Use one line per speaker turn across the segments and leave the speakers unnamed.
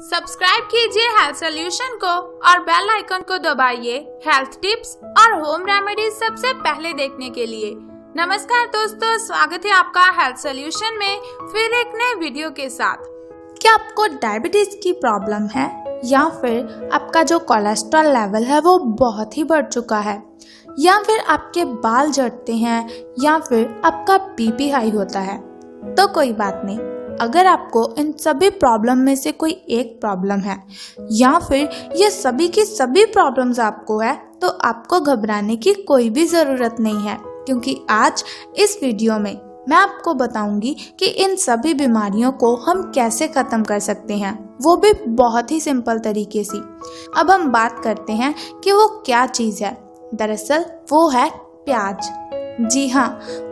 Subscribe कीजिए health solution को और बेल आइकन को दबाइए हेल्थ टिप्स और होम रेमेडीज सबसे पहले देखने के लिए। नमस्कार दोस्तों, स्वागत है आपका हेल्थ सोल्यूशन में फिर एक नए वीडियो के साथ।
क्या आपको डायबिटीज़ की प्रॉब्लम है या फिर आपका जो कोलेस्ट्रॉल लेवल है वो बहुत ही बढ़ चुका है? या फिर आपके बाल झड़ते हैं या फिर आपका बीपी हाई होता है? तो कोई बात नहीं अगर आपको इन सभी प्रॉब्लम में से कोई एक प्रॉब्लम है, या फिर ये सभी की सभी प्रॉब्लम्स आपको है तो आपको घबराने की कोई भी ज़रूरत नहीं है। क्योंकि आज इस वीडियो में मैं आपको बताऊँगी कि इन सभी बीमारियों को हम कैसे ख़त्म कर सकते हैं। वो भी बहुत ही सिंपल तरीके से। अब हम बात करते हैं कि वो क्या चीज़ है। दरअसल वो है प्याज। जी हाँ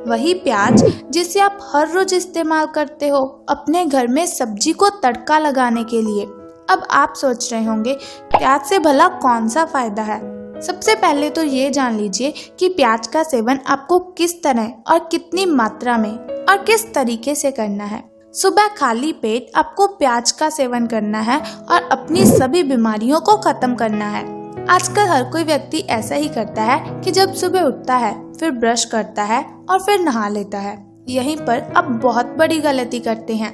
वही प्याज जिसे आप हर रोज इस्तेमाल करते हो अपने घर में सब्ज़ी को तड़का लगाने के लिए। अब आप सोच रहे होंगे, प्याज से भला कौन सा फ़ायदा है? सबसे पहले तो ये जान लीजिए कि प्याज का सेवन आपको किस तरह और कितनी मात्रा में और किस तरीके से करना है। सुबह खाली पेट आपको प्याज का सेवन करना है और अपनी सभी बीमारियों को खत्म करना है। आजकल हर कोई व्यक्ति ऐसा ही करता है कि जब सुबह उठता है फिर ब्रश करता है और फिर नहा लेता है। यहीं पर अब बहुत बड़ी गलती करते हैं,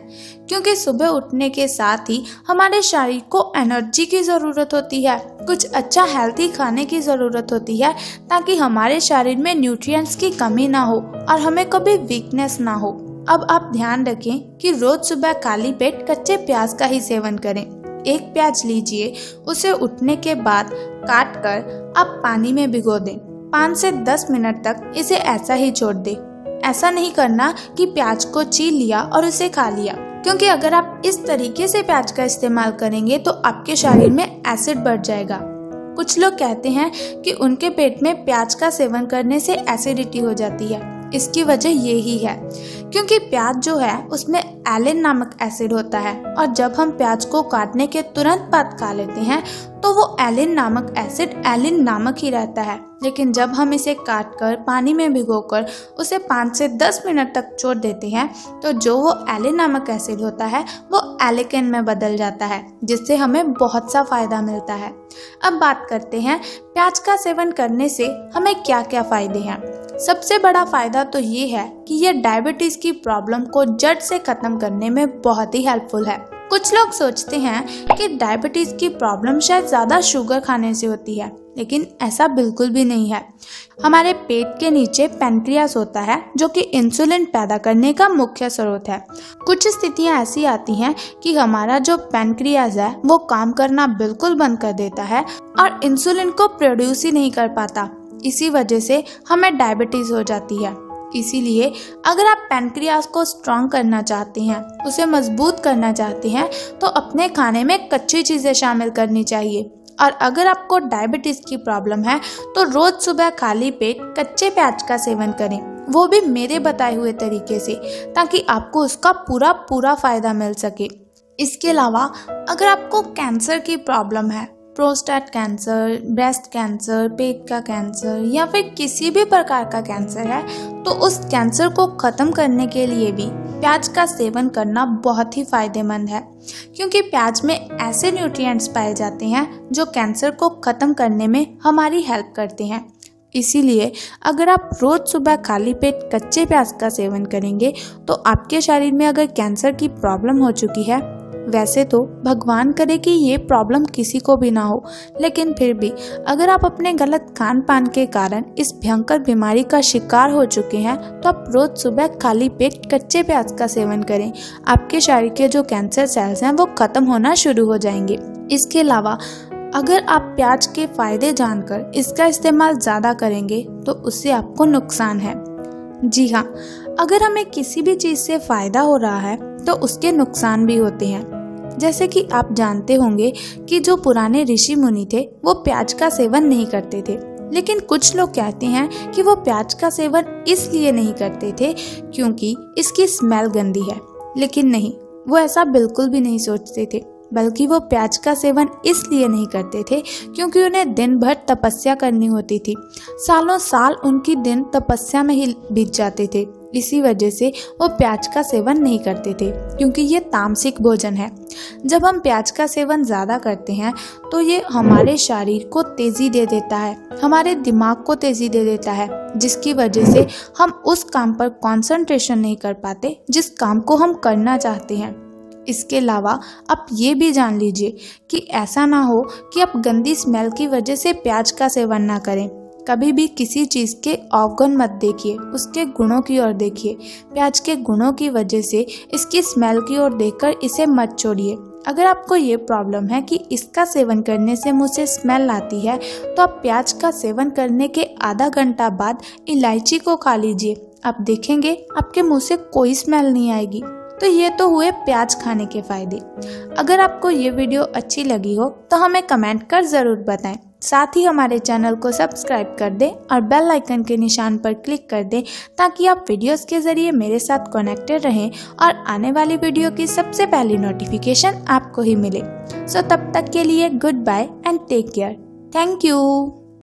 क्योंकि सुबह उठने के साथ ही हमारे शरीर को एनर्जी की ज़रूरत होती है, कुछ अच्छा हेल्थी खाने की ज़रूरत होती है, ताकि हमारे शरीर में न्यूट्रिएंट्स की कमी ना हो और हमें कभी वीकनेस ना हो। अब आप ध्यान रखें कि रोज सुबह काली पेट कच्चे प्याज का ही सेवन करें। एक प्याज लीजिए, उसे उठने के बाद काट कर आप पानी में भिगो दें। पाँच से दस मिनट तक इसे ऐसा ही छोड़ दे। ऐसा नहीं करना कि प्याज को छील लिया और उसे खा लिया। क्योंकि अगर आप इस तरीके से प्याज का इस्तेमाल करेंगे तो आपके शरीर में एसिड बढ़ जाएगा। कुछ लोग कहते हैं कि उनके पेट में प्याज का सेवन करने से एसिडिटी हो जाती है। इसकी वजह ये ही है। क्योंकि प्याज जो है, उसमें एलिन नामक एसिड होता है और जब हम प्याज को काटने के तुरंत बाद खा लेते हैं तो वो एलिन नामक एसिड एलिन नामक ही रहता है। लेकिन जब हम इसे काट कर पानी में भिगोकर, उसे पाँच से दस मिनट तक छोड़ देते हैं तो जो वो एलिन नामक एसिड होता है, वो एलिकेन में बदल जाता है, जिससे हमें बहुत सा फ़ायदा मिलता है। अब बात करते हैं, प्याज का सेवन करने से हमें क्या क्या फ़ायदे हैं? सबसे बड़ा फ़ायदा तो ये है कि ये डायबिटीज़ की प्रॉब्लम को जड़ से खत्म करने में बहुत ही हेल्पफुल है। कुछ लोग सोचते हैं कि डायबिटीज़ की प्रॉब्लम शायद ज़्यादा शुगर खाने से होती है, लेकिन ऐसा बिल्कुल भी नहीं है। हमारे पेट के नीचे पेनक्रियास होता है, जो कि इंसुलिन पैदा करने का मुख्य स्रोत है। कुछ स्थितियाँ ऐसी आती हैं कि हमारा जो पेनक्रियास है, वो काम करना बिल्कुल बंद कर देता है और इंसुलिन को प्रोड्यूस ही नहीं कर पाता। इसी वजह से हमें डायबिटीज़ हो जाती है। इसीलिए अगर आप पेनक्रियास को स्ट्रॉन्ग करना चाहते हैं, उसे मज़बूत करना चाहते हैं तो अपने खाने में कच्ची चीज़ें शामिल करनी चाहिए। और अगर आपको डायबिटीज़ की प्रॉब्लम है तो रोज़ सुबह खाली पेट कच्चे प्याज का सेवन करें। वो भी मेरे बताए हुए तरीके से, ताकि आपको उसका पूरा पूरा फ़ायदा मिल सके। इसके अलावा, अगर आपको कैंसर की प्रॉब्लम है प्रोस्टेट कैंसर, ब्रेस्ट कैंसर, पेट का कैंसर या फिर किसी भी प्रकार का कैंसर है तो उस कैंसर को ख़त्म करने के लिए भी प्याज का सेवन करना बहुत ही फ़ायदेमंद है। क्योंकि प्याज में ऐसे न्यूट्रिएंट्स पाए जाते हैं जो कैंसर को ख़त्म करने में हमारी हेल्प करते हैं। इसीलिए अगर आप रोज़ सुबह खाली पेट कच्चे प्याज का सेवन करेंगे तो आपके शरीर में अगर कैंसर की प्रॉब्लम हो चुकी है वैसे तो भगवान करे कि ये प्रॉब्लम किसी को भी ना हो, लेकिन फिर भी अगर आप अपने गलत खान पान के कारण इस भयंकर बीमारी का शिकार हो चुके हैं तो आप रोज सुबह खाली पेट कच्चे प्याज का सेवन करें। आपके शरीर के जो कैंसर सेल्स हैं, वो खत्म होना शुरू हो जाएँगे। इसके अलावा, अगर आप प्याज के फ़ायदे जानकर इसका इस्तेमाल ज़्यादा करेंगे तो उससे आपको नुकसान है। जी हाँ अगर हमें किसी भी चीज़ से फ़ायदा हो रहा है तो उसके नुकसान भी होते हैं। जैसे कि आप जानते होंगे कि जो पुराने ऋषि मुनि थे, वो प्याज का सेवन नहीं करते थे। लेकिन कुछ लोग कहते हैं कि वो प्याज का सेवन इसलिए नहीं करते थे क्योंकि इसकी स्मेल गंदी है। लेकिन नहीं, वो ऐसा बिल्कुल भी नहीं सोचते थे, बल्कि वो प्याज का सेवन इसलिए नहीं करते थे क्योंकि उन्हें दिन भर तपस्या करनी होती थी। सालों साल उनकी दिन तपस्या में ही बीत जाते थे। इसी वजह से वो प्याज का सेवन नहीं करते थे, क्योंकि ये तामसिक भोजन है। जब हम प्याज का सेवन ज़्यादा करते हैं तो ये हमारे शरीर को तेज़ी दे देता है, हमारे दिमाग को तेज़ी दे देता है, जिसकी वजह से हम उस काम पर कंसंट्रेशन नहीं कर पाते, जिस काम को हम करना चाहते हैं। इसके अलावा आप ये भी जान लीजिए कि ऐसा ना हो कि आप गंदी स्मेल की वजह से प्याज का सेवन ना करें। कभी भी किसी चीज़ के अवगुण मत देखिए, उसके गुणों की ओर देखिए। प्याज के गुणों की वजह से इसकी स्मेल की ओर देखकर इसे मत छोड़िए। अगर आपको ये प्रॉब्लम है कि इसका सेवन करने से मुँह से स्मेल आती है तो आप प्याज का सेवन करने के आधा घंटा बाद इलायची को खा लीजिए। आप देखेंगे आपके मुँह से कोई स्मेल नहीं आएगी। तो ये तो हुए प्याज खाने के फ़ायदे। अगर आपको ये वीडियो अच्छी लगी हो तो हमें कमेंट कर ज़रूर बताएँ। साथ ही हमारे चैनल को सब्सक्राइब कर दें और बेल आइकन के निशान पर क्लिक कर दें ताकि आप वीडियोस के ज़रिए मेरे साथ कनेक्टेड रहें और आने वाली वीडियो की सबसे पहली नोटिफिकेशन आपको ही मिले। सो तब तक के लिए goodbye and take care. Thank you.